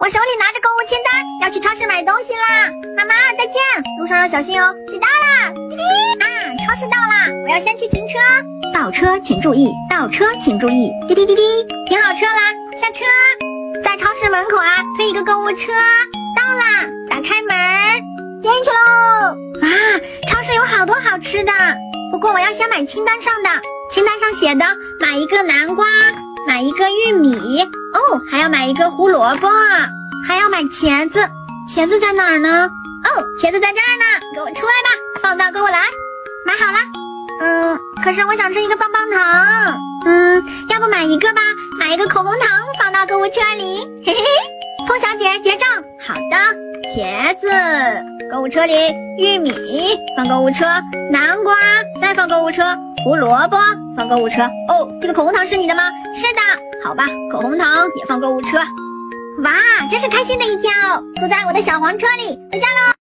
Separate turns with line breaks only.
我手里拿着购物清单，要去超市买东西啦。妈妈，再见，路上要小心哦。知道啦。滴滴啊，超市到啦，我要先去停车。
倒车请注意，倒车请注意。滴滴滴滴，
停好车啦，下车。在超市门口啊，推一个购物车。到啦，打开门，进去喽。啊，超市有好多好吃的，不过我要先买清单上的。清单上写的，买一个南瓜，买一个玉米，还要买一个胡萝卜，还要买茄子。茄子在哪儿呢？哦，茄子在这儿呢，给我出来吧，放到购物篮。买好了。嗯，可是我想吃一个棒棒糖。嗯，要不买一个吧，买一个口红糖放到购物车里。嘿嘿，兔小姐结账。好的，茄子，购物车里，玉米放购物车，南瓜再放购物车，胡萝卜放购物车。哦，这个口红糖是你的吗？是的。好吧，口红糖也放购物车。哇，真是开心的一天哦！坐在我的小黄车里，回家喽。